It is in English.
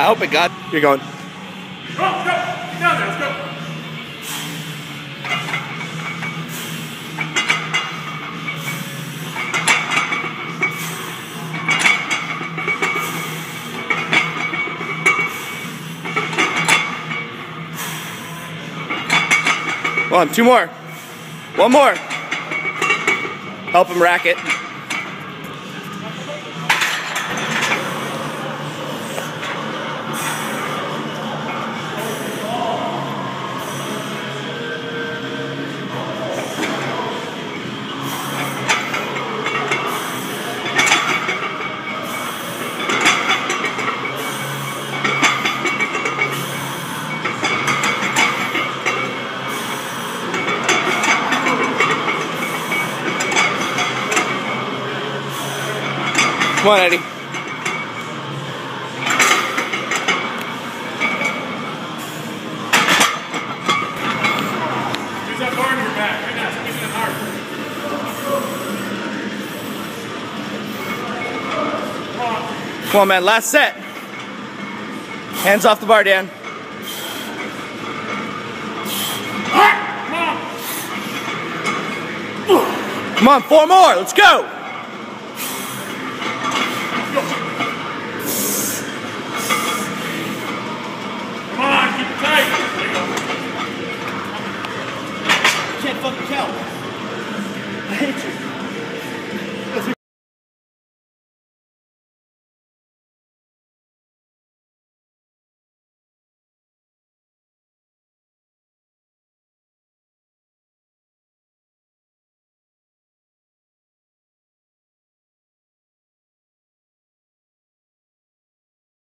I hope it got. You're going. Go, go. Go. Come on, two more. One more. Help him rack it. Making it hard. Come on. Eddie. Come on, man. Last set. Hands off the bar, Dan. Come on, four more. Let's go. can't fucking count. I hate you.